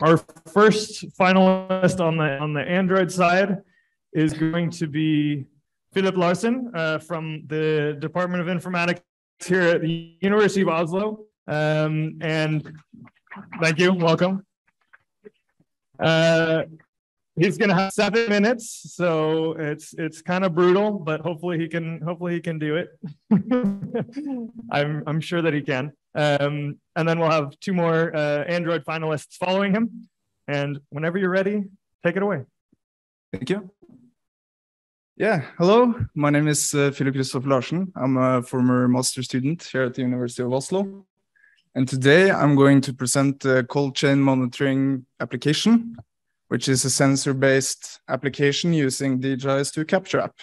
Our first finalist on the on the Android side is going to be Philip Larsen uh, from the Department of Informatics here at the University of Oslo. Um, and thank you, welcome. Uh, he's going to have seven minutes, so it's it's kind of brutal, but hopefully he can hopefully he can do it. I'm I'm sure that he can. Um, and then we'll have two more uh, Android finalists following him. And whenever you're ready, take it away. Thank you. Yeah, hello. My name is uh, Philip Kristoff Larsen. I'm a former master student here at the University of Oslo. And today I'm going to present the cold chain monitoring application, which is a sensor-based application using DHIS2 Capture app.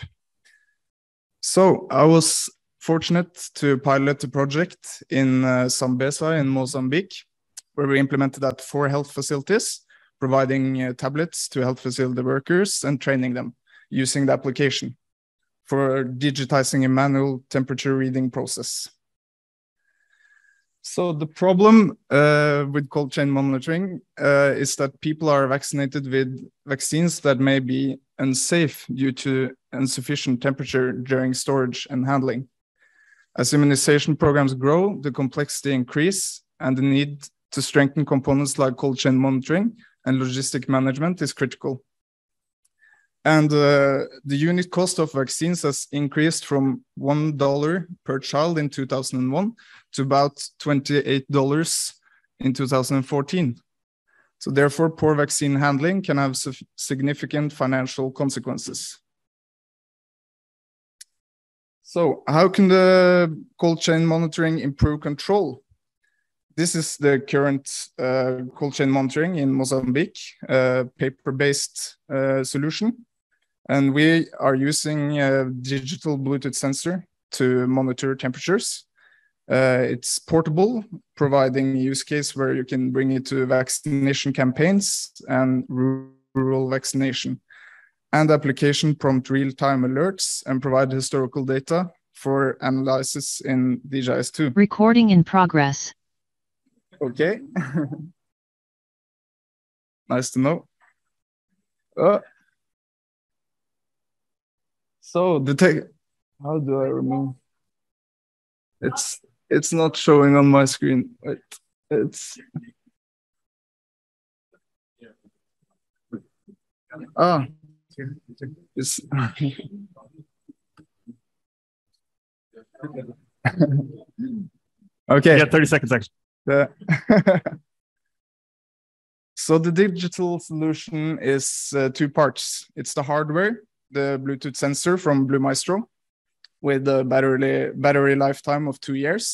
So I was fortunate to pilot a project in uh, Zambezia in Mozambique, where we implemented that for health facilities, providing uh, tablets to health facility workers and training them using the application for digitizing a manual temperature reading process. So the problem uh, with cold chain monitoring uh, is that people are vaccinated with vaccines that may be unsafe due to insufficient temperature during storage and handling. As immunization programs grow, the complexity increase and the need to strengthen components like cold chain monitoring and logistic management is critical. And uh, the unit cost of vaccines has increased from $1 per child in 2001 to about $28 in 2014. So therefore, poor vaccine handling can have significant financial consequences. So how can the cold chain monitoring improve control? This is the current uh, cold chain monitoring in Mozambique, a paper-based uh, solution. And we are using a digital Bluetooth sensor to monitor temperatures. Uh, it's portable, providing use case where you can bring it to vaccination campaigns and rural vaccination. And application prompt real-time alerts and provide historical data for analysis in DHIS2. Recording in progress. Okay. nice to know. Uh, so the tech, how do I remove? It's it's not showing on my screen. Wait, it's ah, it's okay. Yeah, thirty seconds actually. The so the digital solution is uh, two parts. It's the hardware the Bluetooth sensor from Blue Maestro with a battery battery lifetime of two years.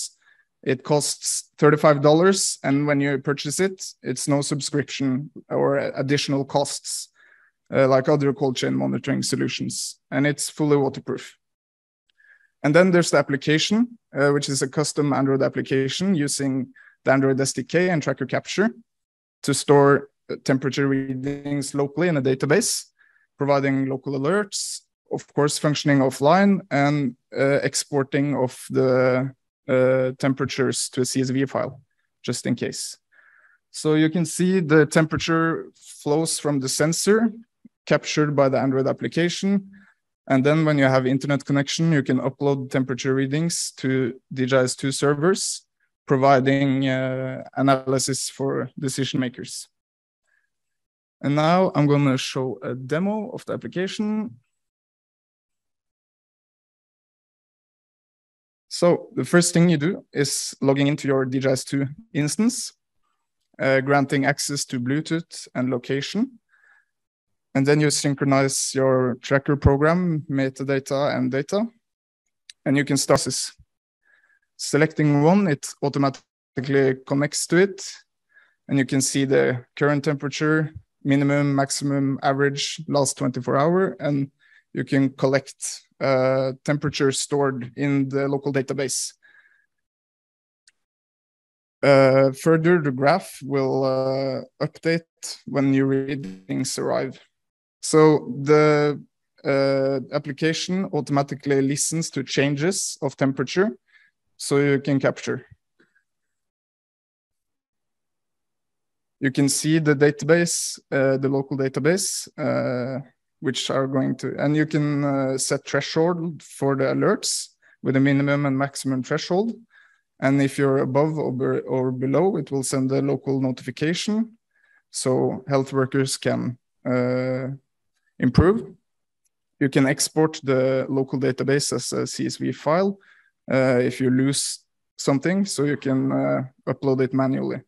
It costs $35, and when you purchase it, it's no subscription or additional costs uh, like other cold chain monitoring solutions, and it's fully waterproof. And then there's the application, uh, which is a custom Android application using the Android SDK and Tracker Capture to store temperature readings locally in a database providing local alerts, of course, functioning offline and uh, exporting of the uh, temperatures to a CSV file, just in case. So you can see the temperature flows from the sensor captured by the Android application. And then when you have internet connection, you can upload temperature readings to DHIS2 servers, providing uh, analysis for decision makers. And now I'm going to show a demo of the application. So the first thing you do is logging into your DHIS2 instance, uh, granting access to Bluetooth and location. And then you synchronize your tracker program, metadata and data. And you can start this. Selecting one, it automatically connects to it. And you can see the current temperature, minimum, maximum, average, last 24 hour, and you can collect uh, temperature stored in the local database. Uh, further, the graph will uh, update when new readings arrive. So the uh, application automatically listens to changes of temperature so you can capture. You can see the database, uh, the local database, which are going to, and you can uh, set threshold for the alerts with a minimum and maximum threshold. And if you're above or, or below, it will send a local notification. So health workers can uh, improve. You can export the local database as a CSV file uh, if you lose something, so you can uh, upload it manually.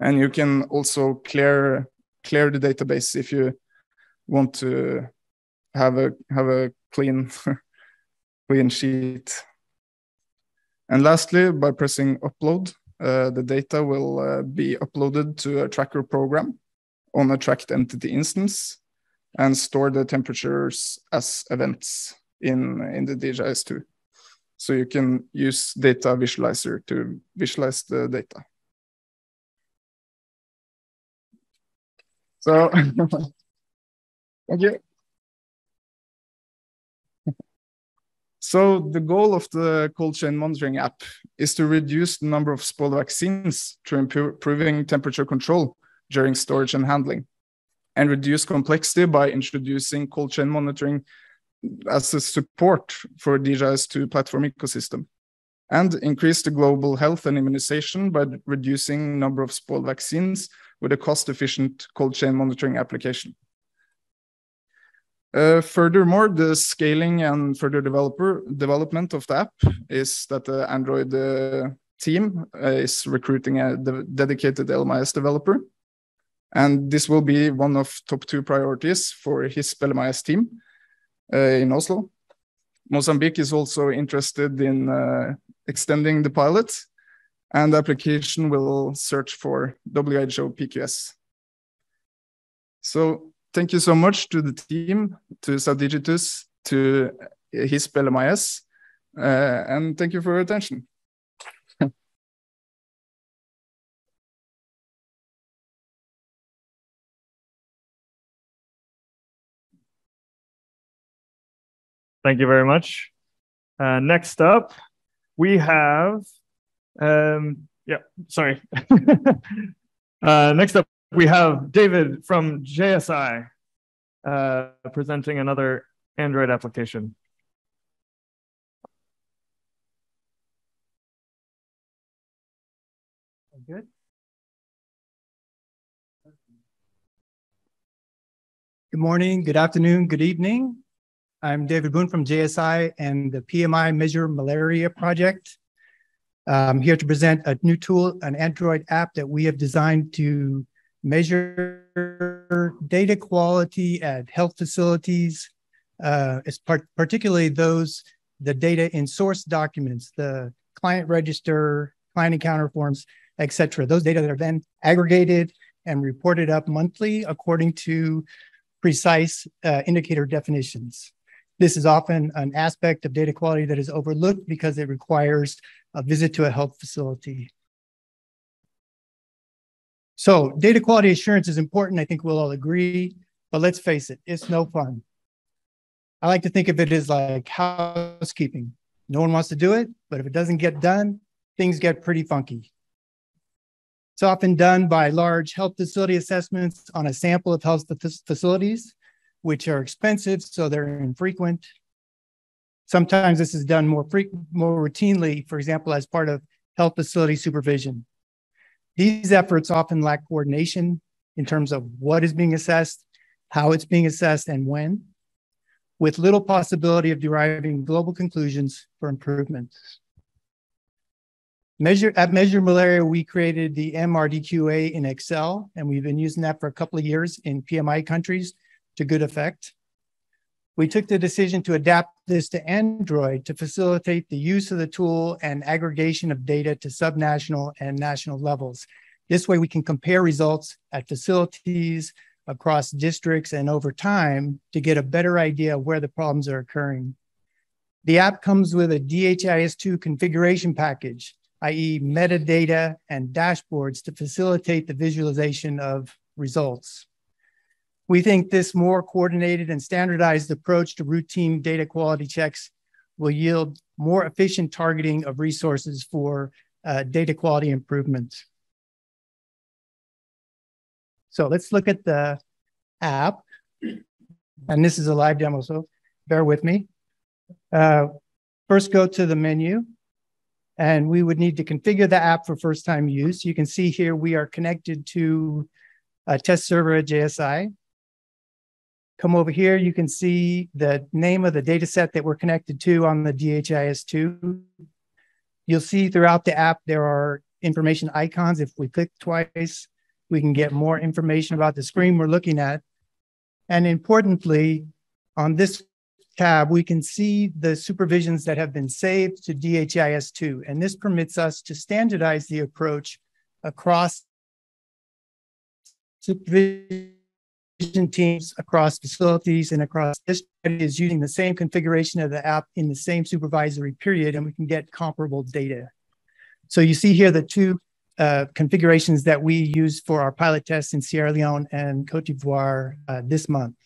And you can also clear clear the database if you want to have a have a clean clean sheet. And lastly, by pressing upload, uh, the data will uh, be uploaded to a tracker program on a tracked entity instance and store the temperatures as events in, in the DHIS2. So you can use data visualizer to visualize the data. So, thank you. So the goal of the cold chain monitoring app is to reduce the number of spoiled vaccines through improving temperature control during storage and handling, and reduce complexity by introducing cold chain monitoring as a support for DHIS2 platform ecosystem, and increase the global health and immunization by reducing number of spoiled vaccines with a cost-efficient cold chain monitoring application. Uh, furthermore, the scaling and further developer development of the app is that the Android uh, team uh, is recruiting a de dedicated LMIS developer. And this will be one of top two priorities for HISP LMIS team uh, in Oslo. Mozambique is also interested in uh, extending the pilot and the application will search for WHO PQS. So thank you so much to the team, to Saudigitus, to HISP LMIS, uh, and thank you for your attention. Thank you very much. Uh, next up, we have, um, yeah, sorry. uh, next up, we have David from JSI uh, presenting another Android application. Good. Good morning, good afternoon, good evening. I'm David Boone from JSI and the PMI Measure Malaria Project. I'm here to present a new tool, an Android app that we have designed to measure data quality at health facilities, uh, part, particularly those, the data in source documents, the client register, client encounter forms, etc. Those data that are then aggregated and reported up monthly according to precise uh, indicator definitions. This is often an aspect of data quality that is overlooked because it requires a visit to a health facility. So data quality assurance is important. I think we'll all agree, but let's face it, it's no fun. I like to think of it as like housekeeping. No one wants to do it, but if it doesn't get done, things get pretty funky. It's often done by large health facility assessments on a sample of health facilities, which are expensive, so they're infrequent. Sometimes this is done more, more routinely, for example, as part of health facility supervision. These efforts often lack coordination in terms of what is being assessed, how it's being assessed, and when, with little possibility of deriving global conclusions for improvements. Measure, at Measure Malaria, we created the MRDQA in Excel, and we've been using that for a couple of years in PMI countries to good effect. We took the decision to adapt this to Android to facilitate the use of the tool and aggregation of data to subnational and national levels. This way we can compare results at facilities, across districts, and over time to get a better idea of where the problems are occurring. The app comes with a DHIS2 configuration package, i.e. metadata and dashboards to facilitate the visualization of results. We think this more coordinated and standardized approach to routine data quality checks will yield more efficient targeting of resources for uh, data quality improvements. So let's look at the app. And this is a live demo, so bear with me. Uh, first, go to the menu. And we would need to configure the app for first time use. You can see here we are connected to a test server at JSI. Come over here, you can see the name of the data set that we're connected to on the DHIS2. You'll see throughout the app there are information icons. If we click twice, we can get more information about the screen we're looking at. And importantly, on this tab, we can see the supervisions that have been saved to DHIS2. And this permits us to standardize the approach across supervision teams, across facilities, and across this is using the same configuration of the app in the same supervisory period, and we can get comparable data. So you see here the two uh, configurations that we use for our pilot tests in Sierra Leone and Cote d'Ivoire uh, this month.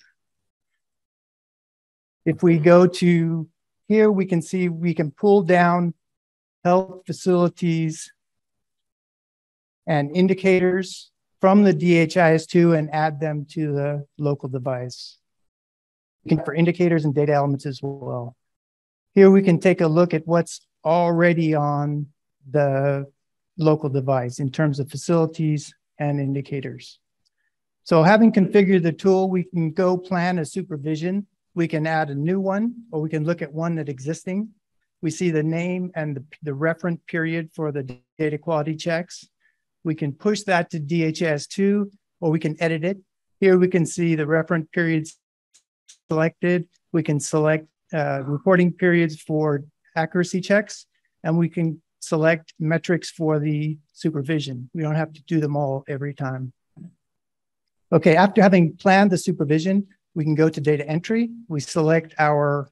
If we go to here, we can see we can pull down health facilities and indicators from the DHIS2 and add them to the local device. For indicators and data elements as well. Here we can take a look at what's already on the local device in terms of facilities and indicators. So having configured the tool, we can go plan a supervision we can add a new one, or we can look at one that existing. We see the name and the, the reference period for the data quality checks. We can push that to DHIS2, or we can edit it. Here we can see the reference periods selected. We can select uh, reporting periods for accuracy checks, and we can select metrics for the supervision. We don't have to do them all every time. Okay, after having planned the supervision, we can go to data entry. We select our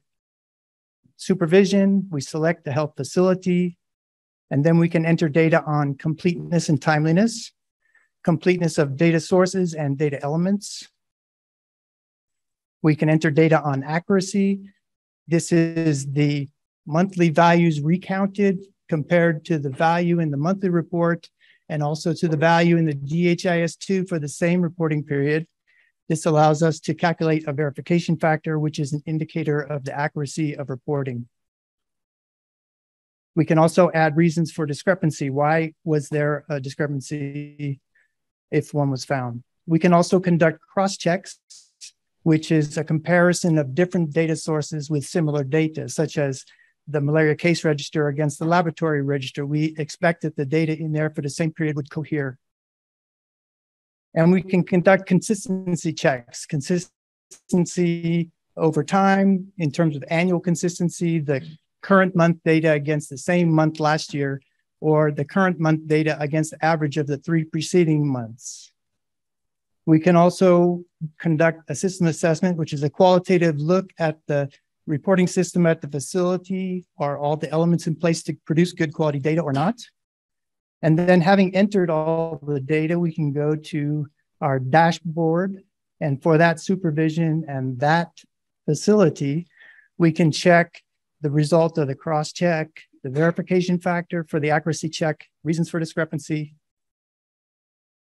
supervision. We select the health facility. And then we can enter data on completeness and timeliness, completeness of data sources and data elements. We can enter data on accuracy. This is the monthly values recounted compared to the value in the monthly report and also to the value in the DHIS2 for the same reporting period. This allows us to calculate a verification factor, which is an indicator of the accuracy of reporting. We can also add reasons for discrepancy. Why was there a discrepancy if one was found? We can also conduct cross checks, which is a comparison of different data sources with similar data, such as the malaria case register against the laboratory register. We expect that the data in there for the same period would cohere. And we can conduct consistency checks, consistency over time in terms of annual consistency, the current month data against the same month last year, or the current month data against the average of the three preceding months. We can also conduct a system assessment, which is a qualitative look at the reporting system at the facility. Are all the elements in place to produce good quality data or not? And then having entered all the data, we can go to our dashboard. And for that supervision and that facility, we can check the result of the cross check, the verification factor for the accuracy check, reasons for discrepancy,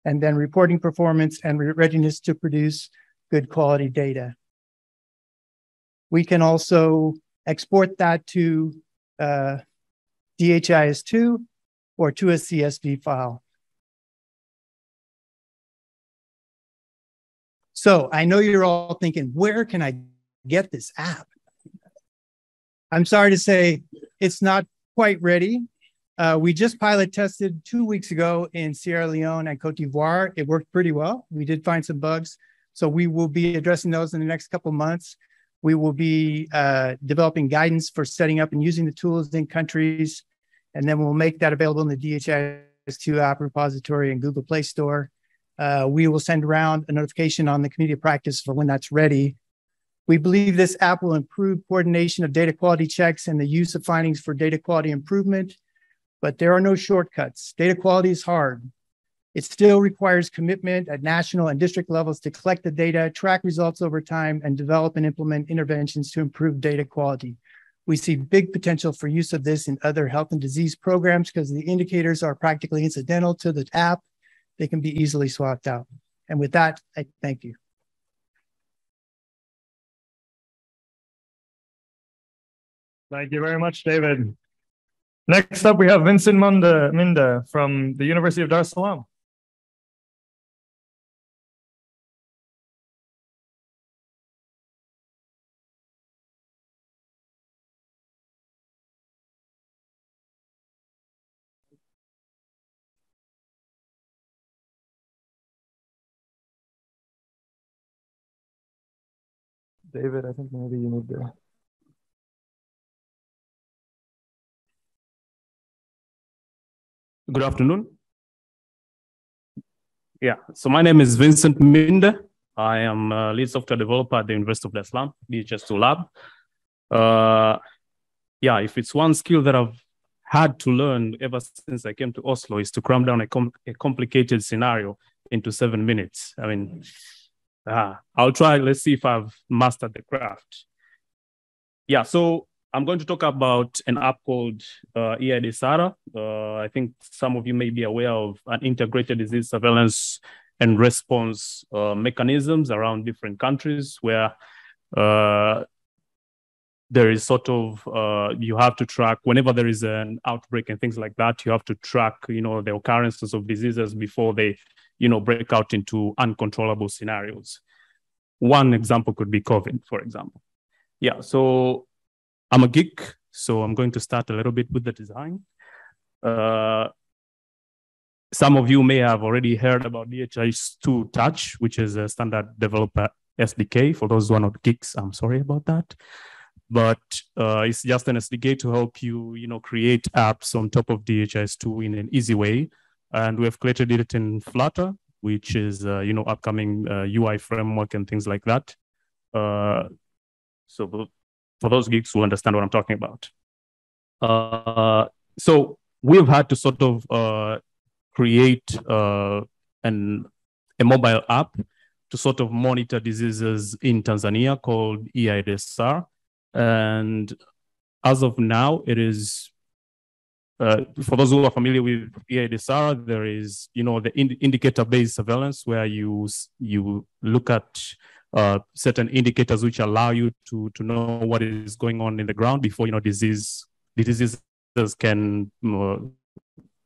and then reporting performance and readiness to produce good quality data. We can also export that to uh, DHIS2 or to a CSV file. So I know you're all thinking, where can I get this app? I'm sorry to say it's not quite ready. Uh, we just pilot tested two weeks ago in Sierra Leone and Cote d'Ivoire. It worked pretty well. We did find some bugs. So we will be addressing those in the next couple months. We will be uh, developing guidance for setting up and using the tools in countries and then we'll make that available in the DHIS2 app repository and Google Play Store. Uh, we will send around a notification on the community practice for when that's ready. We believe this app will improve coordination of data quality checks and the use of findings for data quality improvement, but there are no shortcuts. Data quality is hard. It still requires commitment at national and district levels to collect the data, track results over time, and develop and implement interventions to improve data quality. We see big potential for use of this in other health and disease programs because the indicators are practically incidental to the app. They can be easily swapped out. And with that, I thank you. Thank you very much, David. Next up, we have Vincent Munda, Minda from the University of Dar es Salaam. David, I think maybe you need to. Good afternoon. Yeah, so my name is Vincent Minde. I am a lead software developer at the University of Dar es Salaam, DHIS2 Lab. Uh, yeah, if it's one skill that I've had to learn ever since I came to Oslo is to cram down a, com a complicated scenario into seven minutes. I mean, Ah, I'll try. Let's see if I've mastered the craft. Yeah, so I'm going to talk about an app called uh, EIDSR. Uh, I think some of you may be aware of an integrated disease surveillance and response uh, mechanisms around different countries where uh, there is sort of uh, you have to track whenever there is an outbreak and things like that you have to track you know the occurrences of diseases before they you know, break out into uncontrollable scenarios. One example could be COVID, for example. Yeah, so I'm a geek, so I'm going to start a little bit with the design. Uh, some of you may have already heard about DHIS2 Touch, which is a standard developer SDK. For those who are not geeks, I'm sorry about that. But uh, it's just an SDK to help you, you know, create apps on top of DHIS2 in an easy way and we have created it in Flutter, which is uh, you know upcoming uh, UI framework and things like that. Uh, so for those geeks who understand what I'm talking about, uh, so we've had to sort of uh, create uh, an a mobile app to sort of monitor diseases in Tanzania called EIDSR, and as of now, it is uh, for those who are familiar with EIDSR, there is, you know, the ind indicator-based surveillance where you you look at uh, certain indicators which allow you to to know what is going on in the ground before you know disease diseases can uh,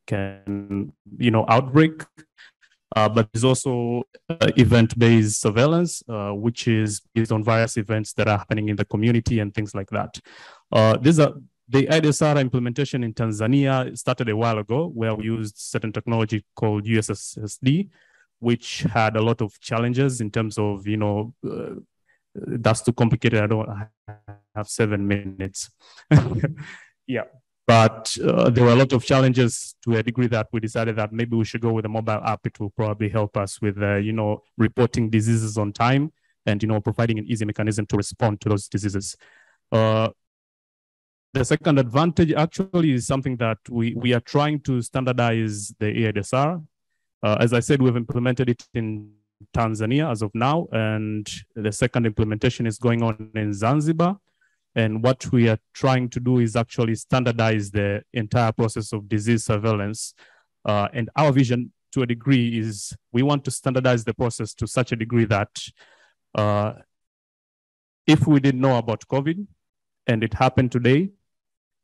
can you know outbreak. Uh, but there's also uh, event-based surveillance, which is based on various events that are happening in the community and things like that. These are the IDSR implementation in Tanzania started a while ago, where we used certain technology called USSD, which had a lot of challenges in terms of, you know, uh, that's too complicated. I don't have seven minutes. yeah. But uh, there were a lot of challenges to a degree that we decided that maybe we should go with a mobile app. It will probably help us with, uh, you know, reporting diseases on time and, you know, providing an easy mechanism to respond to those diseases. Uh, the second advantage actually is something that we, we are trying to standardize the EIDSR. Uh, as I said, we've implemented it in Tanzania as of now, and the second implementation is going on in Zanzibar. And what we are trying to do is actually standardize the entire process of disease surveillance. Uh, and our vision to a degree is we want to standardize the process to such a degree that uh, if we didn't know about COVID and it happened today,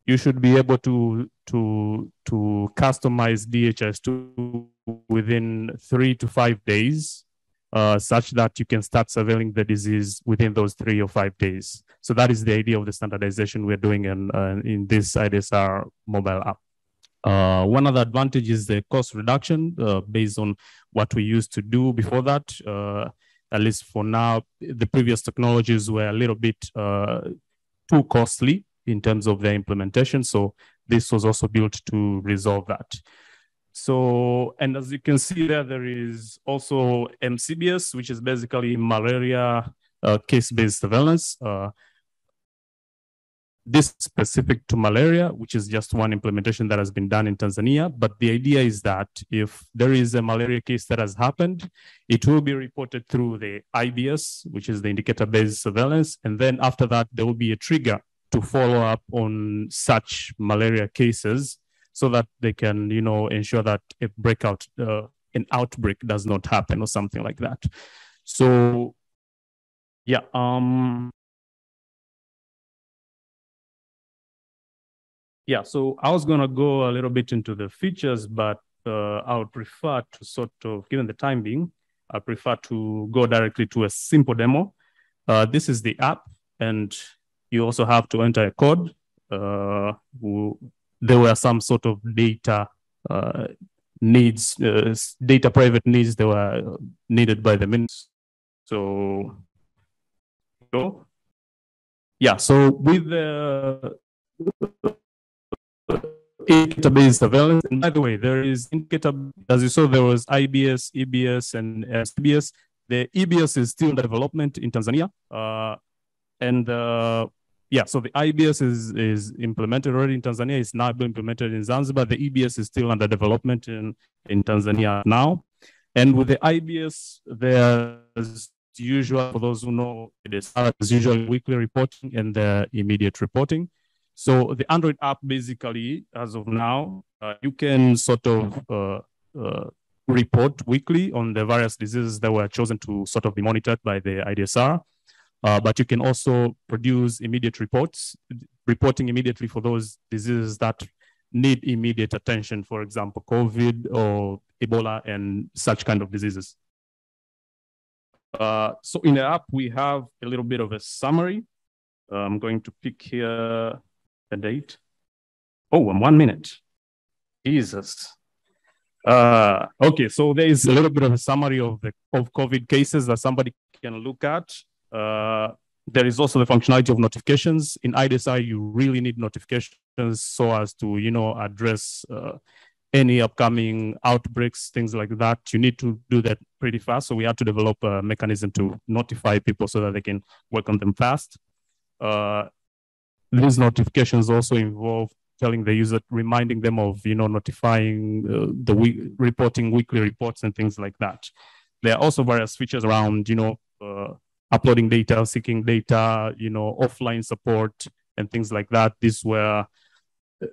you should be able to to to customize DHIS2 within three to five days, uh, such that you can start surveilling the disease within those three or five days. So that is the idea of the standardization we're doing in uh, in this IDSR mobile app. Uh, one other advantage is the cost reduction uh, based on what we used to do before that. Uh, at least for now, the previous technologies were a little bit uh, too costly in terms of their implementation. So this was also built to resolve that. So, and as you can see there, there is also MCBS, which is basically malaria uh, case-based surveillance. Uh, this specific to malaria, which is just one implementation that has been done in Tanzania. But the idea is that if there is a malaria case that has happened, it will be reported through the IBS, which is the indicator-based surveillance. And then after that, there will be a trigger to follow up on such malaria cases so that they can, you know, ensure that a breakout uh, an outbreak does not happen or something like that. So yeah, um, yeah, so I was gonna go a little bit into the features, but uh, I would prefer to sort of, given the time being, I prefer to go directly to a simple demo. Uh, this is the app, and you also have to enter a code. Uh, there were some sort of data uh, needs, uh, data private needs that were needed by the minister. So, go. Yeah, so with the indicator-based surveillance. And by the way, there is indicator, as you saw, there was IBS, EBS, and SBS. The EBS is still in development in Tanzania. Uh, and uh, yeah, so the IBS is, is implemented already in Tanzania. It's now implemented in Zanzibar. The EBS is still under development in, in Tanzania now. And with the IBS, there's usual, for those who know, it is as usual weekly reporting and the immediate reporting. So the Android app basically, as of now, uh, you can sort of uh, uh, report weekly on the various diseases that were chosen to sort of be monitored by the IDSR. Uh, but you can also produce immediate reports, reporting immediately for those diseases that need immediate attention, for example, COVID or Ebola and such kind of diseases. Uh, so in the app, we have a little bit of a summary. I'm going to pick here the date. Oh, in one minute. Jesus. Uh, okay, so there is a little bit of a summary of the of COVID cases that somebody can look at. Uh, there is also the functionality of notifications. In IDSR, you really need notifications so as to you know address uh, any upcoming outbreaks, things like that. You need to do that pretty fast. So we had to develop a mechanism to notify people so that they can work on them fast. Uh, these notifications also involve telling the user, reminding them of, you know, notifying uh, the week, reporting weekly reports and things like that. There are also various features around, you know, uh, uploading data, seeking data, you know, offline support and things like that. These were uh,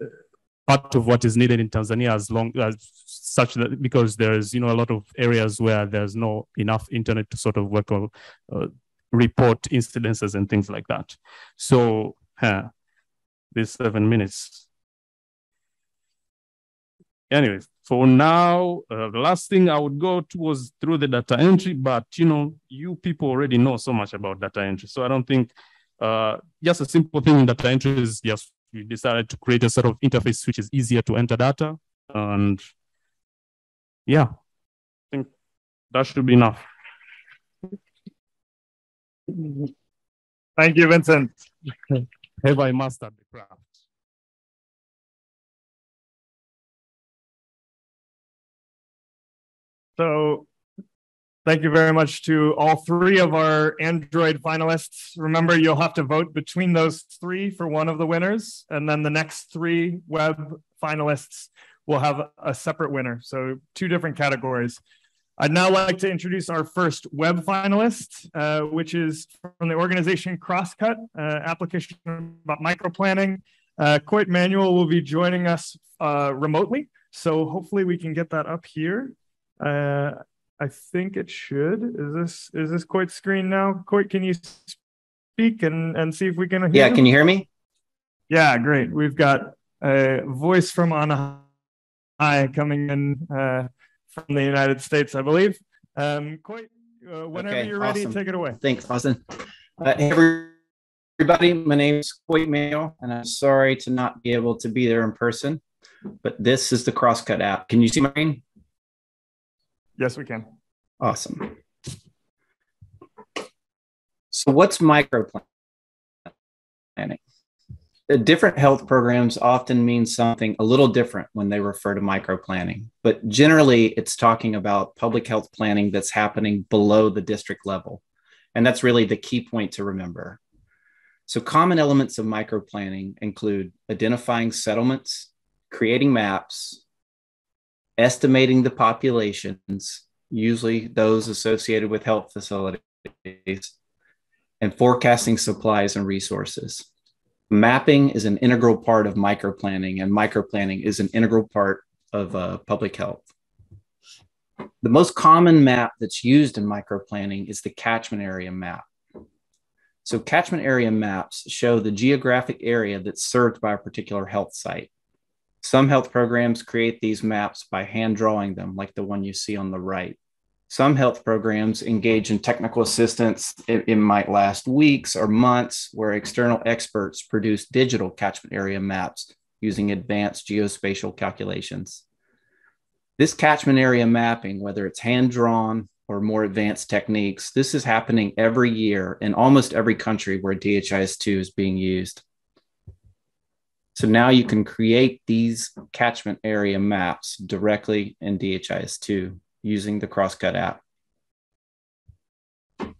part of what is needed in Tanzania as long as such that because there's, you know, a lot of areas where there's no enough internet to sort of work on, uh, report incidences and things like that. So huh, these seven minutes. Anyways, for now, uh, the last thing I would go to was through the data entry, but you know, you people already know so much about data entry. So I don't think uh, just a simple thing in data entry is just we decided to create a sort of interface which is easier to enter data. And yeah, I think that should be enough. Thank you, Vincent. have I mastered the craft? So thank you very much to all three of our Android finalists. Remember, you'll have to vote between those three for one of the winners, and then the next three web finalists will have a separate winner. So two different categories. I'd now like to introduce our first web finalist, uh, which is from the organization Crosscut, uh, application about microplanning. Uh, Coit Manuel will be joining us uh, remotely, so hopefully we can get that up here. Uh, I think it should. Is this is this Coit's screen now? Coit, can you speak and, and see if we can Yeah, you? can you hear me? Yeah, great. We've got a voice from on high coming in uh, from the United States, I believe. Um, Coit, uh, whenever okay, you're ready, awesome. take it away. Thanks, Austin. Uh, hey, everybody, my name is Coit Mayo, and I'm sorry to not be able to be there in person, but this is the Crosscut app. Can you see my screen? Yes, we can. Awesome. So, what's micro microplanning? Uh, different health programs often mean something a little different when they refer to micro planning, but generally it's talking about public health planning that's happening below the district level. And that's really the key point to remember. So, common elements of micro planning include identifying settlements, creating maps, estimating the populations, usually those associated with health facilities, and forecasting supplies and resources mapping is an integral part of microplanning, and microplanning is an integral part of uh, public health. The most common map that's used in microplanning is the catchment area map. So catchment area maps show the geographic area that's served by a particular health site. Some health programs create these maps by hand drawing them, like the one you see on the right. Some health programs engage in technical assistance. It, it, might last weeks or months, where external experts produce digital catchment area maps using advanced geospatial calculations. This catchment area mapping, whether it's hand drawn or more advanced techniques, this is happening every year in almost every country where DHIS2 is being used. So now you can create these catchment area maps directly in DHIS2 using the Crosscut app.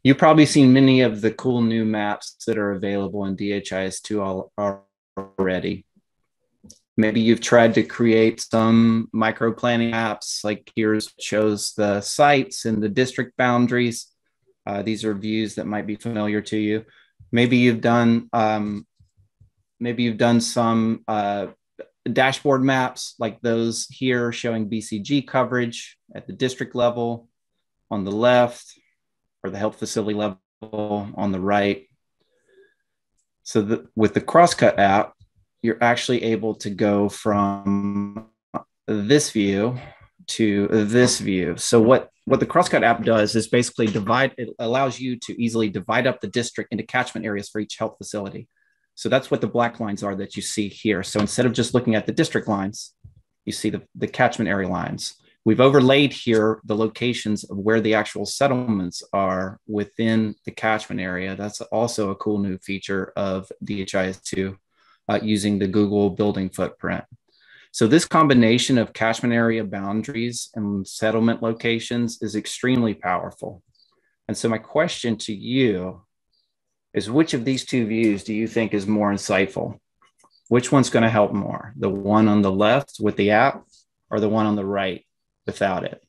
You've probably seen many of the cool new maps that are available in DHIS2 already. Maybe you've tried to create some micro planning apps, like here's shows the sites and the district boundaries. Uh, these are views that might be familiar to you. Maybe you've done um, maybe you've done some uh, dashboard maps like those here showing BCG coverage at the district level on the left or the health facility level on the right. So the, with the Crosscut app, you're actually able to go from this view to this view. So what, what the Crosscut app does is basically divide, it allows you to easily divide up the district into catchment areas for each health facility. So that's what the black lines are that you see here. So instead of just looking at the district lines, you see the, the catchment area lines. We've overlaid here the locations of where the actual settlements are within the catchment area. That's also a cool new feature of DHIS2 uh, using the Google building footprint. So this combination of catchment area boundaries and settlement locations is extremely powerful. And so my question to you is which of these two views do you think is more insightful? Which one's going to help more? The one on the left with the app or the one on the right without it?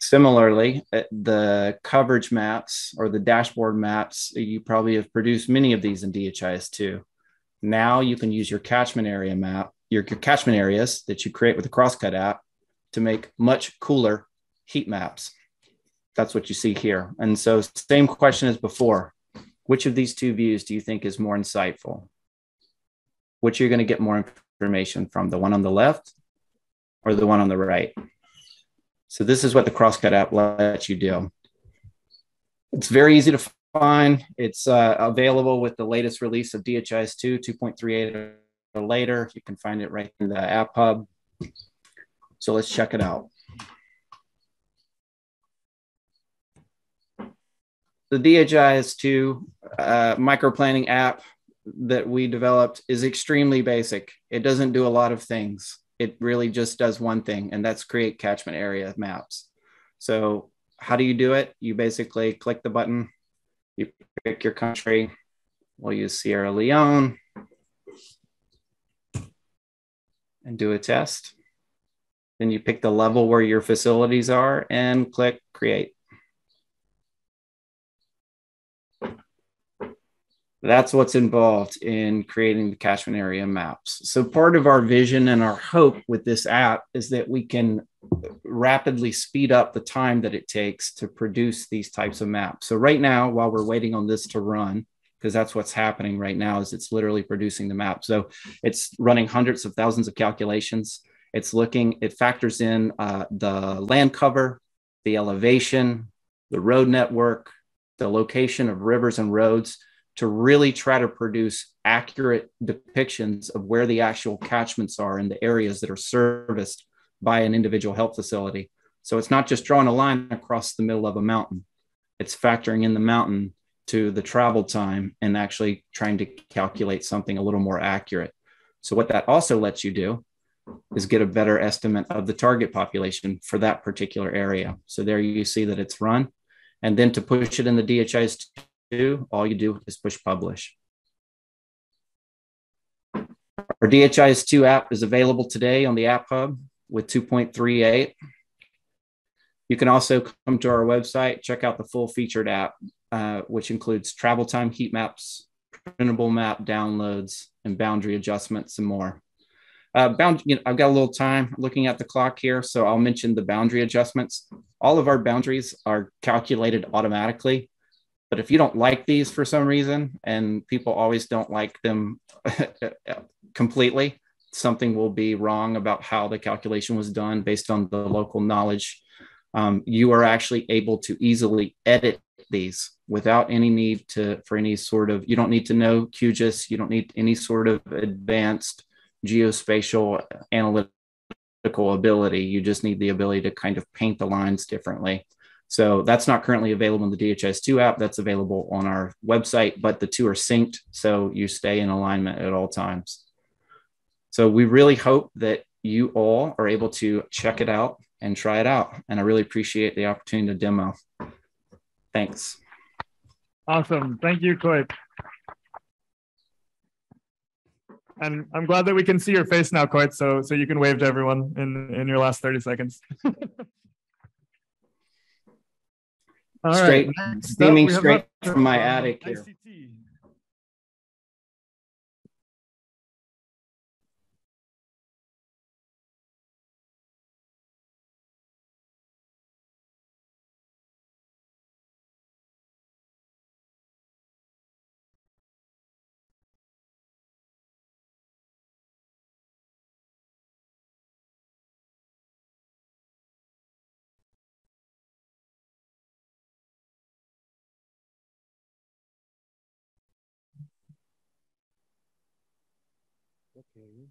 Similarly, uh, the coverage maps or the dashboard maps, you probably have produced many of these in DHIS2. Now you can use your catchment area map, your, your catchment areas that you create with the Crosscut app to make much cooler heat maps that's what you see here. And so same question as before. Which of these two views do you think is more insightful? Which you're going to get more information from, the one on the left or the one on the right? So this is what the Crosscut app lets you do. It's very easy to find. It's uh, available with the latest release of DHIS2 2.38 or later. You can find it right in the app hub. So let's check it out. The DHIS2 uh, microplanning app that we developed is extremely basic. It doesn't do a lot of things. It really just does one thing, and that's create catchment area maps. So how do you do it? You basically click the button, you pick your country. We'll use Sierra Leone and do a test. Then you pick the level where your facilities are and click create. That's what's involved in creating the catchment area maps. So, part of our vision and our hope with this app is that we can rapidly speed up the time that it takes to produce these types of maps. So, right now, while we're waiting on this to run, because that's what's happening right now is it's literally producing the map. So, it's running hundreds of thousands of calculations. It's looking, it factors in uh, the land cover, the elevation, the road network, the location of rivers and roads to really try to produce accurate depictions of where the actual catchments are in the areas that are serviced by an individual health facility. So it's not just drawing a line across the middle of a mountain, it's factoring in the mountain to the travel time and actually trying to calculate something a little more accurate. So, what that also lets you do is get a better estimate of the target population for that particular area. So, there you see that it's run. And then to push it in the DHIS do, all you do is push publish. Our DHIS2 app is available today on the App Hub with 2.38. You can also come to our website, check out the full featured app, uh, which includes travel time heat maps, printable map downloads, and boundary adjustments and more. Uh, bound, you know, I've got a little time looking at the clock here, so I'll mention the boundary adjustments. All of our boundaries are calculated automatically, but if you don't like these for some reason, and people always don't like them completely, something will be wrong about how the calculation was done based on the local knowledge. Um, you are actually able to easily edit these without any need to for any sort of you don't need to know QGIS, you don't need any sort of advanced geospatial analytical ability. You just need the ability to kind of paint the lines differently. So that's not currently available in the DHIS2 app. That's available on our website, but the two are synced. So you stay in alignment at all times. So we really hope that you all are able to check it out and try it out. And I really appreciate the opportunity to demo. Thanks. Awesome. Thank you, Coit. And I'm glad that we can see your face now, Coit, so so you can wave to everyone in in your last 30 seconds. All straight, right. Steaming straight from my attic here. ICT. Okay.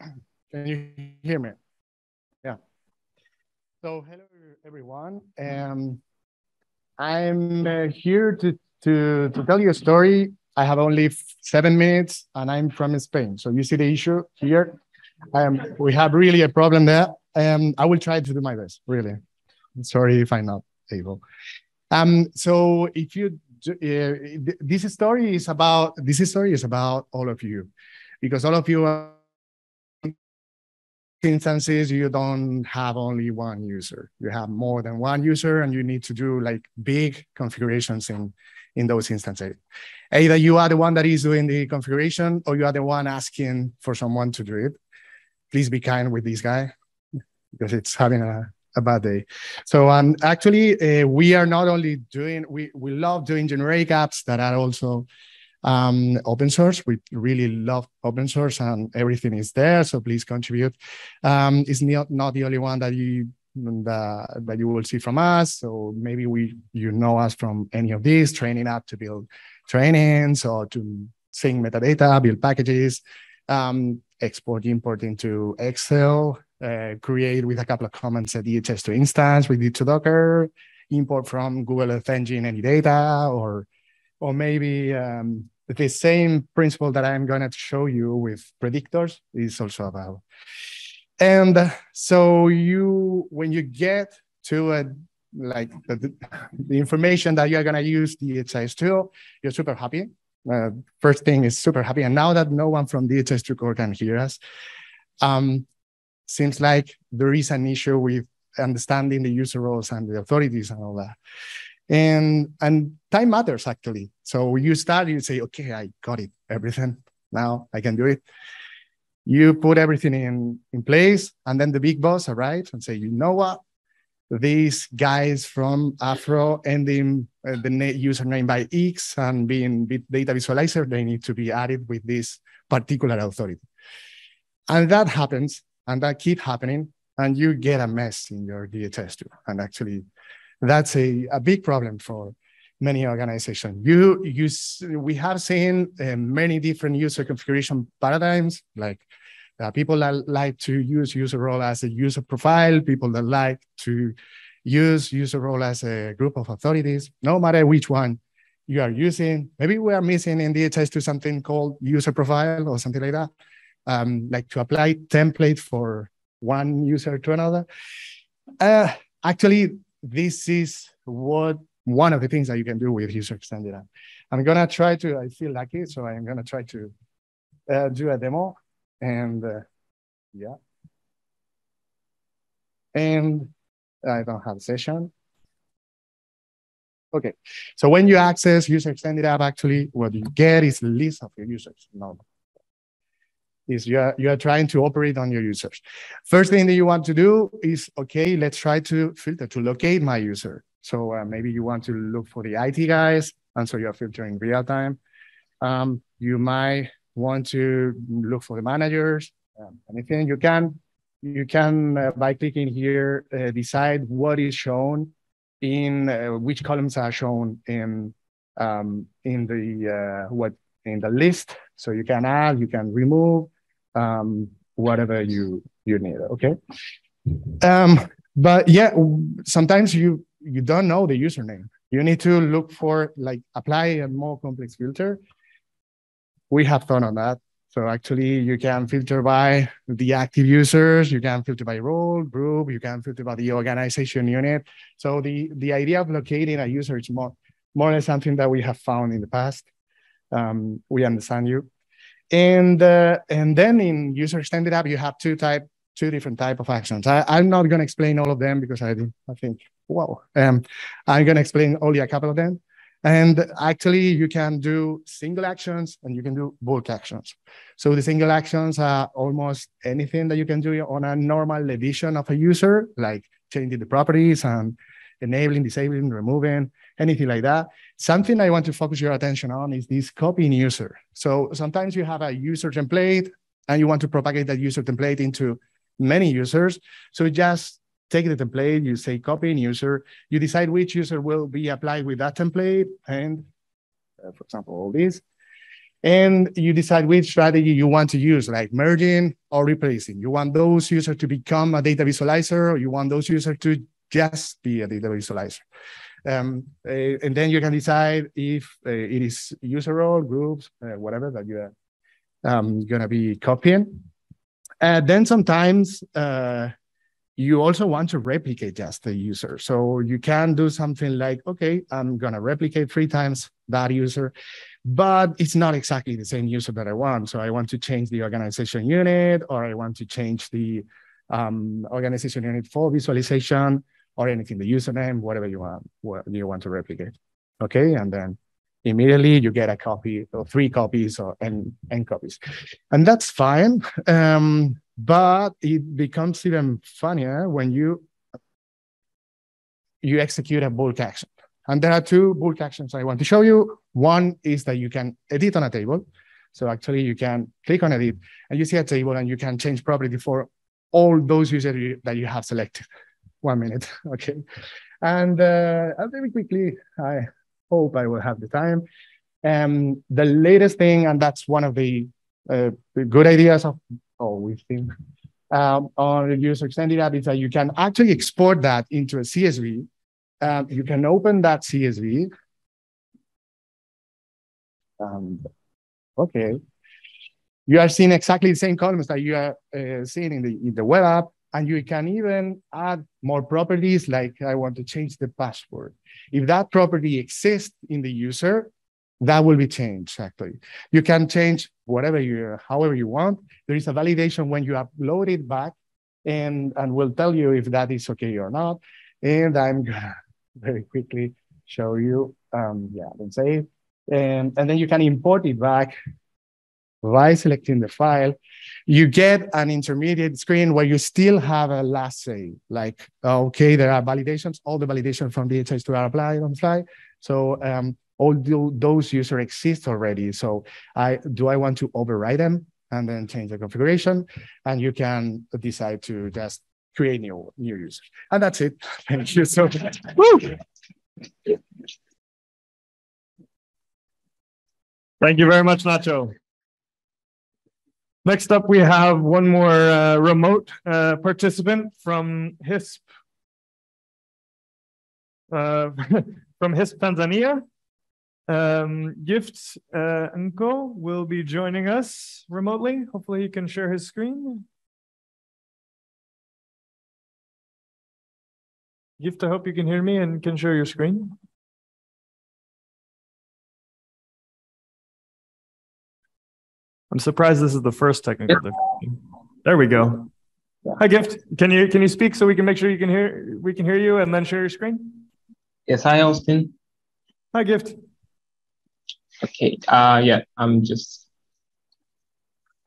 Can you hear me? Yeah. So hello everyone. Um, I'm uh, here to, to, to tell you a story. I have only seven minutes and I'm from Spain. So you see the issue here. Um, we have really a problem there. Um, I will try to do my best, really. sorry if I'm not able. Um, so if you Eh, this story is about this story is about all of you. Because all of you are instances you don't have only one user. You have more than one user and you need to do like big configurations in in those instances. Either you are the one that is doing the configuration or you are the one asking for someone to do it. Please be kind with this guy because it's having a bad day. So um, actually, uh, we are not only doing, we, we love doing generic apps that are also um, open source. We really love open source and everything is there. So please contribute. Um, it's not, not the only one that you that, that you will see from us. So maybe we you know us from any of these training app to build trainings or to sync metadata, build packages, um, export, import into Excel, uh, create with a couple of comments a DHIS2 instance with d2-docker, import from Google Earth Engine any data, or or maybe um, the same principle that I'm going to show you with predictors is also about. And so you, when you get to a like the, the information that you're going to use DHIS2, you're super happy. Uh, first thing is super happy. And now that no one from DHIS2 core can hear us, um, seems like there is an issue with understanding the user roles and the authorities and all that. And and time matters actually. So you start, you say, okay, I got it, everything. Now I can do it. You put everything in, in place, and then the big boss arrives and say, you know what? These guys from Afro ending uh, the username by X and being data visualizer, they need to be added with this particular authority. And that happens and that keep happening and you get a mess in your DHIS2. And actually, that's a, a big problem for many organizations. You, you, we have seen uh, many different user configuration paradigms, like uh, people that like to use user role as a user profile, people that like to use user role as a group of authorities, no matter which one you are using. Maybe we are missing in DHIS2 something called user profile or something like that um, like to apply template for one user to another. Uh, actually, this is what one of the things that you can do with user extended app. I'm gonna try to, I feel lucky, so I'm gonna try to uh, do a demo and uh, yeah. And I don't have a session. Okay, so when you access user extended app, actually what you get is a list of your users. No, is you are, you are trying to operate on your users. First thing that you want to do is, okay, let's try to filter to locate my user. So uh, maybe you want to look for the IT guys, and so you're filtering real time. Um, you might want to look for the managers, um, anything you can. You can, uh, by clicking here, uh, decide what is shown in uh, which columns are shown in um, in the uh, what in the list. So you can add, you can remove, um, whatever you you need. Okay. Um, but yeah, sometimes you you don't know the username. You need to look for like apply a more complex filter. We have thought on that. So actually, you can filter by the active users, you can filter by role, group, you can filter by the organization unit. So the, the idea of locating a user is more, more or less something that we have found in the past. Um, we understand you. And, uh, and then in user extended app, you have two type, two different type of actions. I, I'm not going to explain all of them because I, I think, wow, um, I'm going to explain only a couple of them. And actually, you can do single actions and you can do bulk actions. So the single actions are almost anything that you can do on a normal edition of a user, like changing the properties and enabling, disabling, removing, anything like that. Something I want to focus your attention on is this copying user. So sometimes you have a user template and you want to propagate that user template into many users. So just take the template, you say copy in user, you decide which user will be applied with that template, and uh, for example, all these, and you decide which strategy you want to use, like merging or replacing. You want those users to become a data visualizer, or you want those users to just be a data visualizer. Um, uh, and then you can decide if uh, it is user role, groups, uh, whatever that you are um, gonna be copying. And then sometimes uh, you also want to replicate just the user. So you can do something like, okay, I'm going to replicate three times that user, but it's not exactly the same user that I want. So I want to change the organization unit, or I want to change the um, organization unit for visualization, or anything, the username, whatever you want, what you want to replicate. Okay, and then immediately you get a copy or three copies or n, n copies. And that's fine. Um, but it becomes even funnier when you you execute a bulk action. And there are two bulk actions I want to show you. One is that you can edit on a table. So actually you can click on edit and you see a table and you can change property for all those users that you have selected. One minute, okay. And uh, very quickly, I hope I will have the time. Um, the latest thing, and that's one of the, uh, good ideas of oh, we've seen um, on user extended app is that you can actually export that into a CSV. Um, you can open that CSV. Um, okay. You are seeing exactly the same columns that you are uh, seeing in the, in the web app. And you can even add more properties like I want to change the password. If that property exists in the user, that will be changed actually. You can change whatever you, however you want. There is a validation when you upload it back and, and will tell you if that is okay or not. And I'm gonna very quickly show you, um, yeah, then save. And, and then you can import it back by selecting the file. You get an intermediate screen where you still have a last say, like, okay, there are validations, all the validations from DHIS2 are applied on the fly. So um, all those users exist already. So I do I want to override them and then change the configuration, and you can decide to just create new new users. And that's it. Thank you so much. Thank you very much, Nacho. Next up, we have one more uh, remote uh, participant from HISP, uh, from HISP Tanzania. Um, Gift uh, Nko will be joining us remotely. Hopefully he can share his screen. Gift, I hope you can hear me and can share your screen. I'm surprised this is the first technical difficulty. There we go. Hi, Gift. Can you can you speak so we can make sure you can hear we can hear you and then share your screen? Yes, hi, Austin. Hi, Gift. Okay. Uh, yeah, I'm just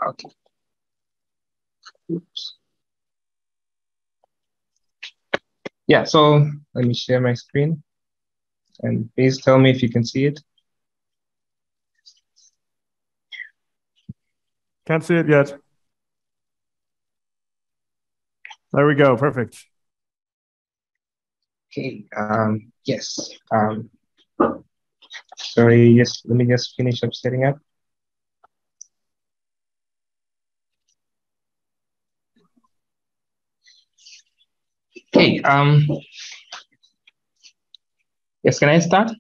okay. Oops. Yeah, so let me share my screen and please tell me if you can see it. Can't see it yet. There we go. Perfect. Okay. Um, yes. Um, sorry. Yes. Let me just finish up setting up. Okay. Um, yes. Can I start?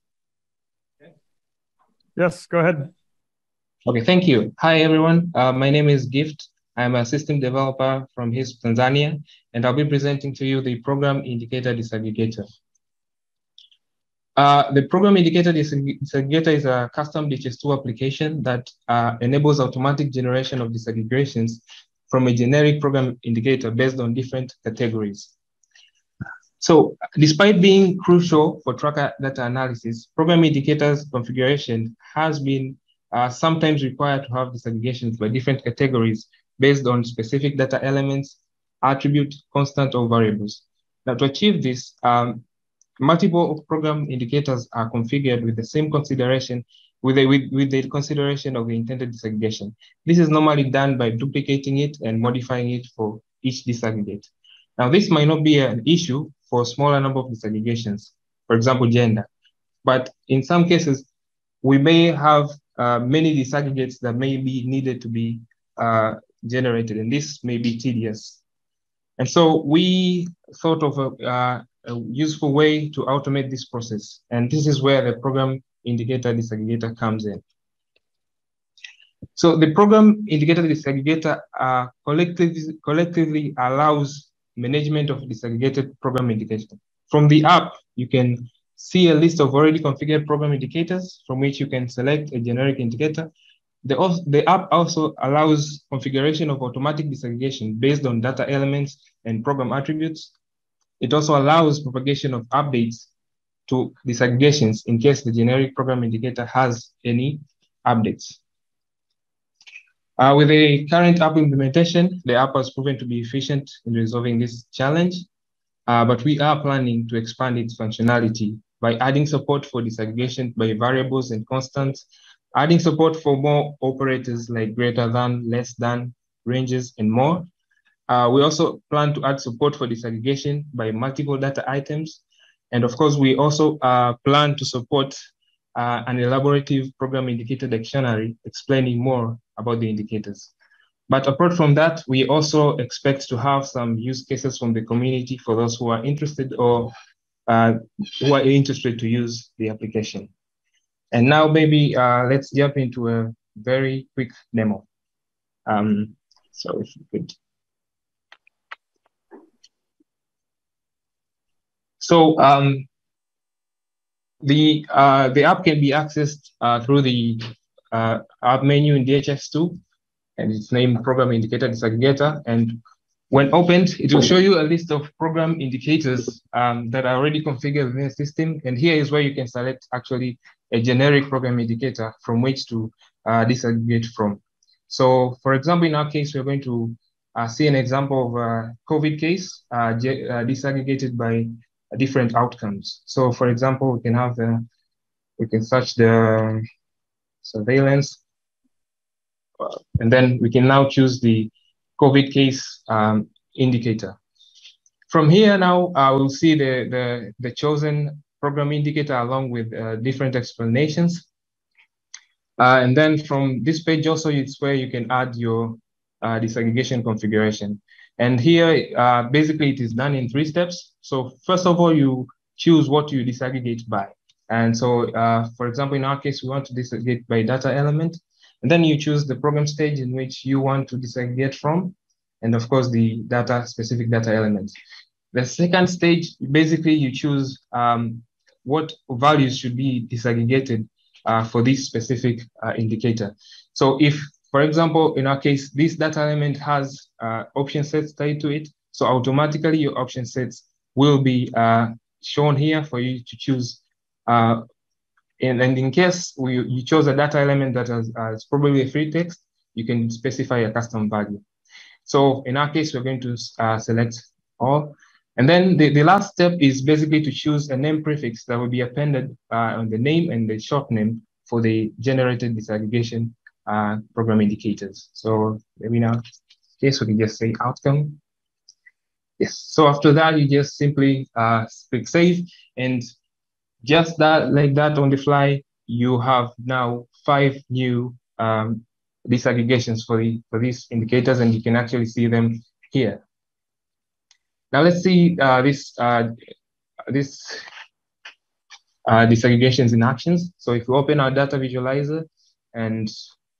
Yes. Go ahead. Okay. Thank you. Hi, everyone. Uh, my name is Gift. I'm a system developer from HISP Tanzania, and I'll be presenting to you the program indicator disaggregator. Uh, the program indicator disaggregator is a custom DHIS2 application that uh, enables automatic generation of disaggregations from a generic program indicator based on different categories. So despite being crucial for tracker data analysis, program indicators configuration has been uh, sometimes required to have disaggregations by different categories based on specific data elements, attribute, constant, or variables. Now to achieve this, um, multiple program indicators are configured with the same consideration with the, with, with the consideration of the intended disaggregation. This is normally done by duplicating it and modifying it for each disaggregate. Now, this might not be an issue for a smaller number of disaggregations, for example, gender. But in some cases, we may have uh, many disaggregates that may be needed to be uh, generated, and this may be tedious. And so we thought of a, uh, a useful way to automate this process. And this is where the program indicator disaggregator comes in. So the program indicator disaggregator uh, collectively, collectively allows management of disaggregated program indicator. From the app, you can see a list of already configured program indicators from which you can select a generic indicator the, the app also allows configuration of automatic disaggregation based on data elements and program attributes. It also allows propagation of updates to disaggregations in case the generic program indicator has any updates. Uh, with the current app implementation, the app has proven to be efficient in resolving this challenge, uh, but we are planning to expand its functionality by adding support for disaggregation by variables and constants adding support for more operators like greater than, less than, ranges, and more. Uh, we also plan to add support for disaggregation by multiple data items. And of course, we also uh, plan to support uh, an elaborative program indicator dictionary explaining more about the indicators. But apart from that, we also expect to have some use cases from the community for those who are interested or uh, who are interested to use the application. And now maybe uh, let's jump into a very quick demo. Um, so if you could. So um, the uh, the app can be accessed uh, through the uh, app menu in DHS2, and it's named Program Indicator Disaggregator. And when opened, it will show you a list of program indicators um, that are already configured in the system. And here is where you can select actually a generic program indicator from which to uh, disaggregate from. So for example, in our case, we're going to uh, see an example of a COVID case uh, uh disaggregated by different outcomes. So for example, we can have the, we can search the surveillance, and then we can now choose the COVID case um, indicator. From here now, uh, we'll see the, the, the chosen program indicator along with uh, different explanations. Uh, and then from this page also, it's where you can add your uh, disaggregation configuration. And here, uh, basically it is done in three steps. So first of all, you choose what you disaggregate by. And so, uh, for example, in our case, we want to disaggregate by data element. And then you choose the program stage in which you want to disaggregate from. And of course, the data specific data elements. The second stage, basically you choose um, what values should be disaggregated uh, for this specific uh, indicator. So if, for example, in our case, this data element has uh, option sets tied to it, so automatically your option sets will be uh, shown here for you to choose. And, and in case we, you chose a data element that has, is probably a free text, you can specify a custom value. So in our case, we're going to uh, select all. And then the, the last step is basically to choose a name prefix that will be appended uh, on the name and the short name for the generated disaggregation uh, program indicators. So maybe now, case we can just say outcome. Yes, so after that, you just simply uh, click save and just that like that on the fly, you have now five new um, disaggregations for, the, for these indicators and you can actually see them here. Now let's see uh, this, uh, this uh, disaggregations in actions. So if we open our data visualizer and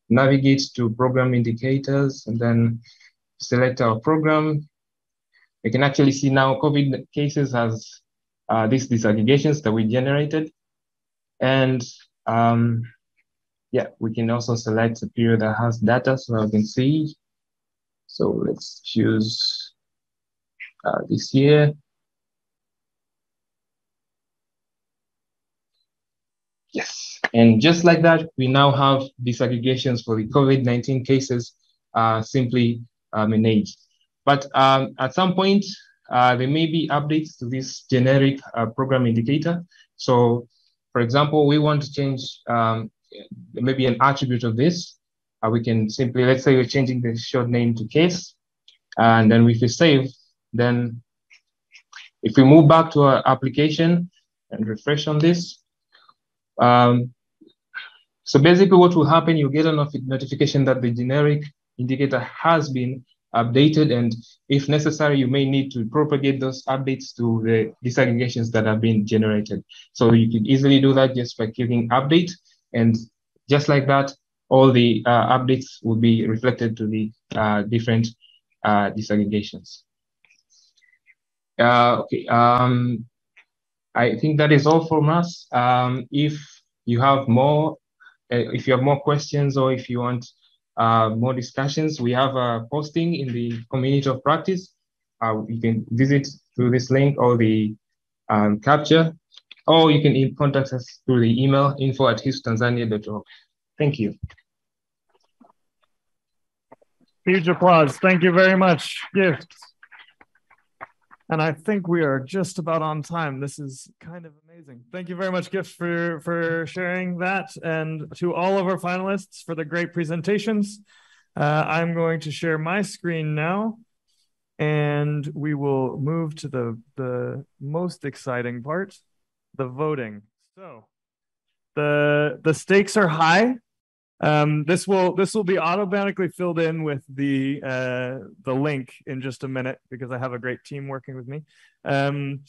navigate to program indicators and then select our program, we can actually see now COVID cases has uh, these disaggregations that we generated. And um, yeah, we can also select a period that has data so I can see. So let's choose uh, this year. Yes, and just like that, we now have disaggregations for the COVID-19 cases uh, simply managed. But um, at some point, uh, there may be updates to this generic uh, program indicator. So for example, we want to change um, maybe an attribute of this. Uh, we can simply, let's say we're changing the short name to case, and then if we save, then if we move back to our application and refresh on this, um, so basically what will happen, you get a notification that the generic indicator has been updated. And if necessary, you may need to propagate those updates to the disaggregations that have been generated. So you can easily do that just by clicking update. And just like that, all the uh, updates will be reflected to the uh, different uh, disaggregations. Uh, okay, um, I think that is all from us. Um, if you have more, uh, if you have more questions or if you want more discussions, we have a posting in the community of practice. Uh, you can visit through this link or the um, capture, or you can contact us through the email info at hisptanzania.org. Thank you. Huge applause. Thank you very much. Gifts. And I think we are just about on time. This is kind of amazing. Thank you very much, Gift, for, for sharing that. And to all of our finalists for the great presentations. Uh, I'm going to share my screen now. And we will move to the, the most exciting part, the voting. So the, the stakes are high. Um, this will this will be automatically filled in with the uh, the link in just a minute because I have a great team working with me. Um,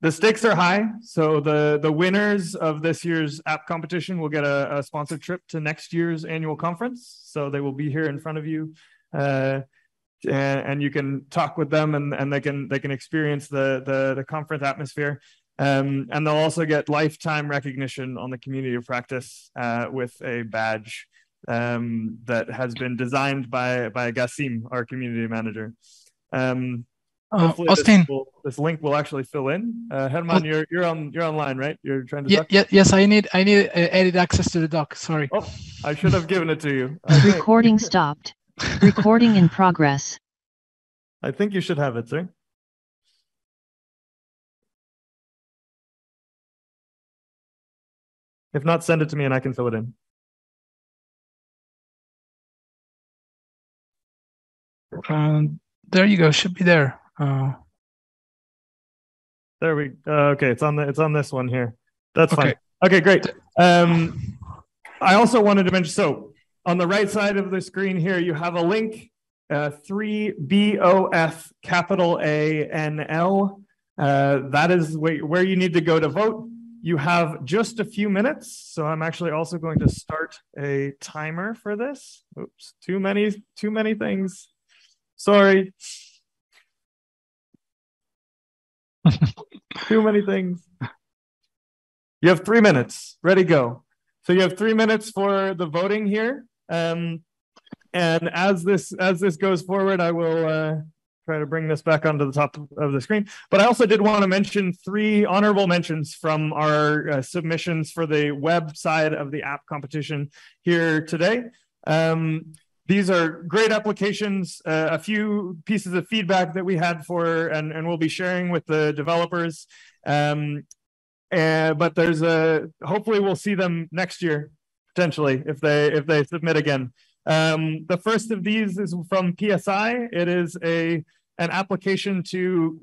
the stakes are high, so the the winners of this year's app competition will get a, a sponsored trip to next year's annual conference. So they will be here in front of you. Uh, and, and, you can talk with them and, and they can they can experience the, the the conference atmosphere um, and they'll also get lifetime recognition on the community of practice uh, with a badge um, that has been designed by, by Gassim, our community manager. Um, uh, Austin, this, will, this, link will actually fill in. Uh, Herman, you're you're on you're online, right? You're trying to. Yeah, yeah yes. I need I need uh, edit access to the doc. Sorry. Oh, I should have given it to you. Okay. Recording stopped. Recording in progress. I think you should have it, sir. If not, send it to me and I can fill it in. Um, there you go. Should be there. Uh, there we. Uh, okay, it's on the. It's on this one here. That's okay. fine. Okay, great. Um, I also wanted to mention. So on the right side of the screen here, you have a link. Uh, three B O F capital A N L. Uh, that is where you need to go to vote. You have just a few minutes, so I'm actually also going to start a timer for this. Oops, too many, too many things. Sorry. too many things. You have three minutes. Ready, go. So you have three minutes for the voting here. Um, and as this as this goes forward, I will uh, try to bring this back onto the top of the screen. But I also did want to mention three honorable mentions from our uh, submissions for the web side of the app competition here today. Um, these are great applications, uh, a few pieces of feedback that we had for, and, and we'll be sharing with the developers. Um, and, but there's a, hopefully we'll see them next year, potentially, if they, if they submit again. Um, the first of these is from PSI. It is a, an application to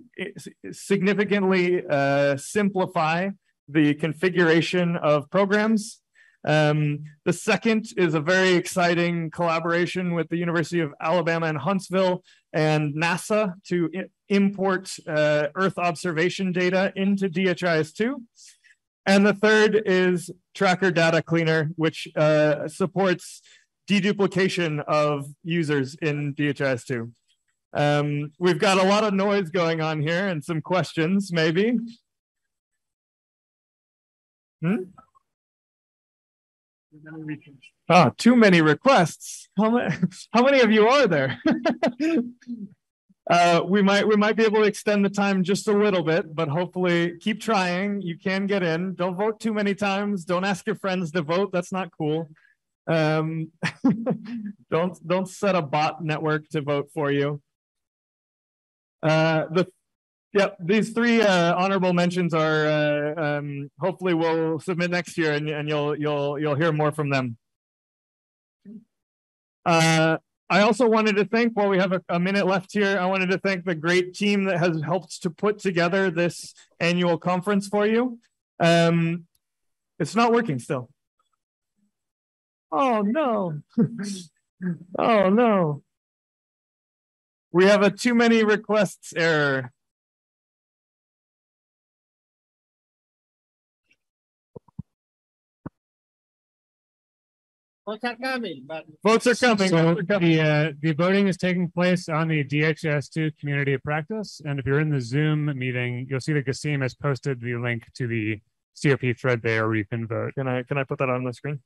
significantly uh, simplify the configuration of programs um, the second is a very exciting collaboration with the University of Alabama in Huntsville and NASA to import uh, Earth observation data into DHIS2. And the third is Tracker Data Cleaner, which uh, supports deduplication of users in DHIS2. Um, we've got a lot of noise going on here and some questions, maybe. Hmm? Ah, too many requests. How many, how many of you are there? uh, we might we might be able to extend the time just a little bit, but hopefully keep trying. You can get in. Don't vote too many times. Don't ask your friends to vote. That's not cool. Um, don't don't set a bot network to vote for you. Uh, the Yep, these three uh, honorable mentions are uh, um, hopefully we'll submit next year, and, and you'll you'll you'll hear more from them. Uh, I also wanted to thank, while we have a, a, minute left here, I wanted to thank the great team that has helped to put together this annual conference for you. Um, it's not working still. Oh no! oh no! We have a too many requests error. Votes are coming, but votes are coming. So the uh, the voting is taking place on the DHIS2 community of practice, and if you're in the Zoom meeting, you'll see that Gassim has posted the link to the COP thread there where you can vote. Can I can I put that on the screen?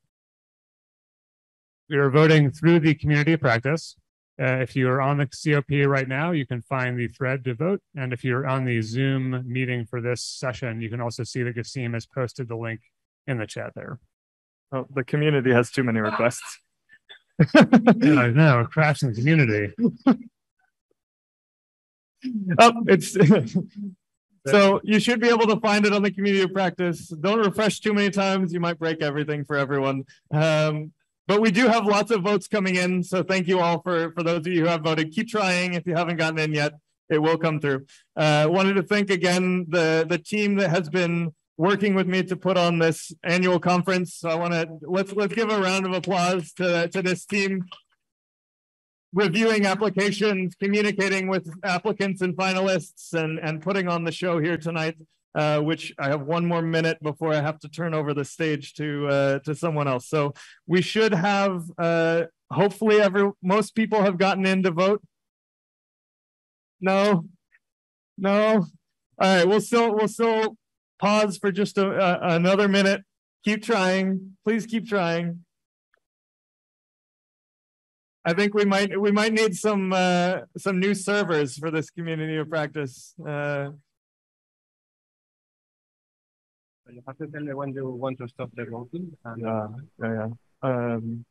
We are voting through the community of practice. Uh, if you are on the COP right now, you can find the thread to vote. And if you're on the Zoom meeting for this session, you can also see that Gassim has posted the link in the chat there. Oh, the community has too many requests. I know, we're crashing the community. oh, it's so you should be able to find it on the community of practice. Don't refresh too many times; you might break everything for everyone. Um, but we do have lots of votes coming in, so thank you all for for those of you who have voted. Keep trying if you haven't gotten in yet; it will come through. Uh, wanted to thank again the the team that has been working with me to put on this annual conference. So I want to let's let's give a round of applause to, to this team reviewing applications, communicating with applicants and finalists, and, and putting on the show here tonight, uh, which I have one more minute before I have to turn over the stage to uh, to someone else. So we should have, uh, hopefully every, most people have gotten in to vote. No, no. All right, we'll still, we'll still pause for just a, another minute. Keep trying. Please keep trying. I think we might we might need some uh, some new servers for this community of practice. Uh, you have to tell me when you want to stop the voting. And, uh, yeah, yeah. Um,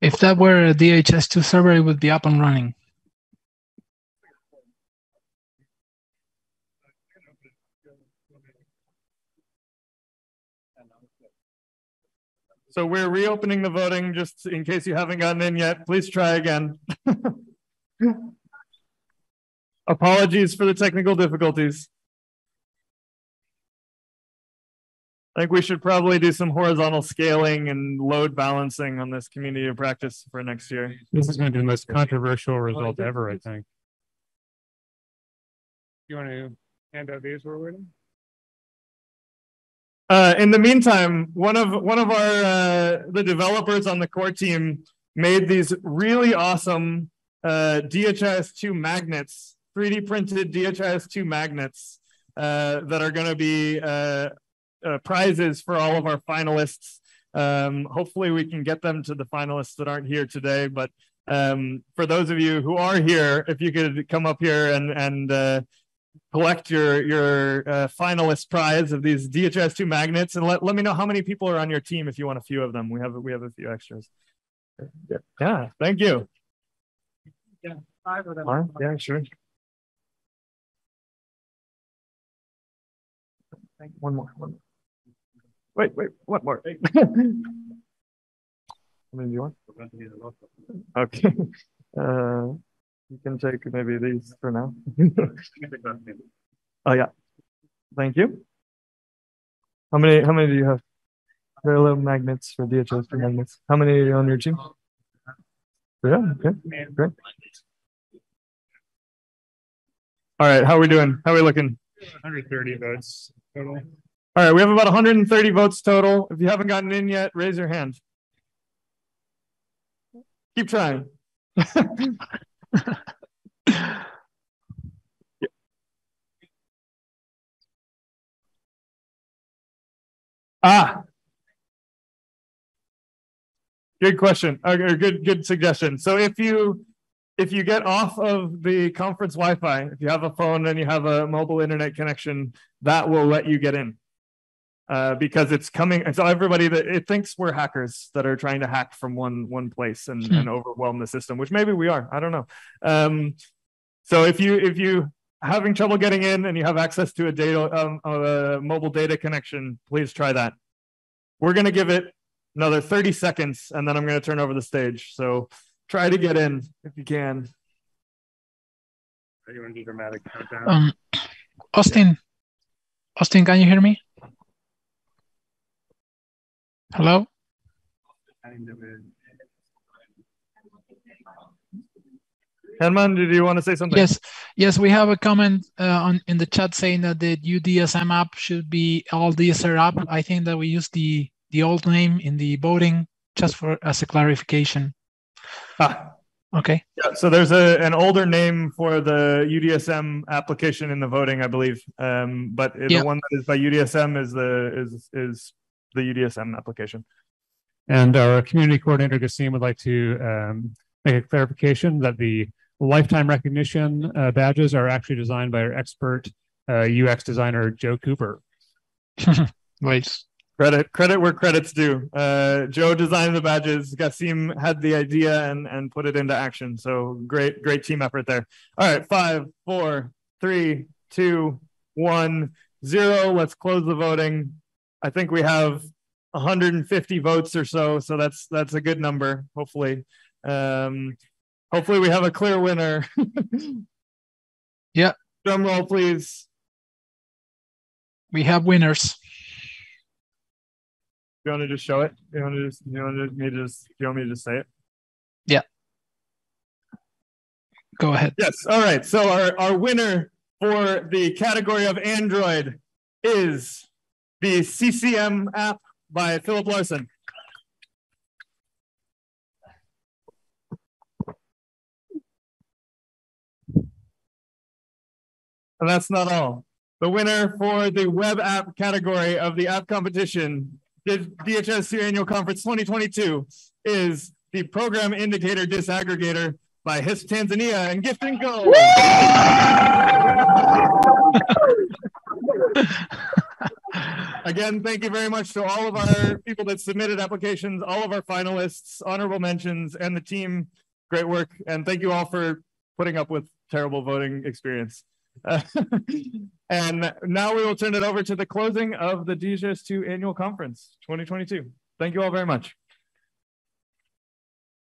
If that were a DHIS2 server, it would be up and running. So we're reopening the voting just in case you haven't gotten in yet. Please try again. Apologies for the technical difficulties. I think we should probably do some horizontal scaling and load balancing on this community of practice for next year. This is going to be the most controversial result ever, I think. Do you want to hand out these we're waiting? Uh, in the meantime, one of one of our uh, the developers on the core team made these really awesome uh, DHIS2 magnets, 3D printed DHIS2 magnets uh, that are going to be uh, prizes for all of our finalists. Um, hopefully, we can get them to the finalists that aren't here today. But Um, for those of you who are here, if you could come up here and and collect your your uh, finalist prize of these DHIS2 magnets, and let, let me know how many people are on your team if you want a few of them. We have we have a few extras. Yeah, thank you. Yeah, five of them. Right, yeah, sure. One more, one more. Wait, wait, one more. How many do you want? Okay. Uh, you can take maybe these for now. Oh, yeah. Thank you. How many, how many do you have? Parallel magnets for DHS for magnets. How many are on your team? Yeah, okay, great. All right, how are we doing? How are we looking? 130 votes total. All right, we have about 130 votes total. If you haven't gotten in yet, raise your hand. Keep trying. ah, good question. Uh, or good, good suggestion. So if you if you get off of the conference Wi-Fi, if you have a phone and you have a mobile internet connection, that will let you get in. Uh, because it's coming, and so everybody that it thinks we're hackers that are trying to hack from one one place and, Hmm. and overwhelm the system, which maybe we are. I don't know. Um, so if you if you having trouble getting in and you have access to a data um, a mobile data connection, please try that. We're gonna give it another 30 seconds and then I'm gonna turn over the stage. So try to get in if you can. You want to do dramatic countdown? Um, Austin, Austin, can you hear me? Hello? Herman, did you want to say something? Yes, yes, we have a comment uh, on in the chat saying that the UDSM app should be all DSR app. I think that we use the the old name in the voting just for as a clarification. Ah, Okay. Yeah, so there's a an older name for the UDSM application in the voting, I believe. Um, but Yeah. the one that is by UDSM is the is is the UDSM application. And our community coordinator, Gassim, would like to um, make a clarification that the lifetime recognition uh, badges are actually designed by our expert uh, UX designer, Joe Cooper. Nice. Credit credit where credit's due. Uh, Joe designed the badges. Gassim had the idea and and put it into action. So great great team effort there. All right, five, four, three, two, one, zero. Let's close the voting. I think we have 150 votes or so, so that's that's a good number. Hopefully, um, hopefully we have a clear winner. Yeah. Drum roll, please. We have winners. You want to just show it? You want to just you want me to just you want me to just say it? Yeah. Go ahead. Yes. All right. So our, our winner for the category of Android is the CCM app by Philip Larson. And that's not all. The winner for the web app category of the app competition, the DHS Annual Conference 2022, is the Program Indicator Disaggregator by HISP Tanzania and Gift and Go. Again, thank you very much to all of our people that submitted applications, all of our finalists, honorable mentions, and the team. Great work. And thank you all for putting up with terrible voting experience. and now we will turn it over to the closing of the DHIS2 Annual Conference 2022. Thank you all very much.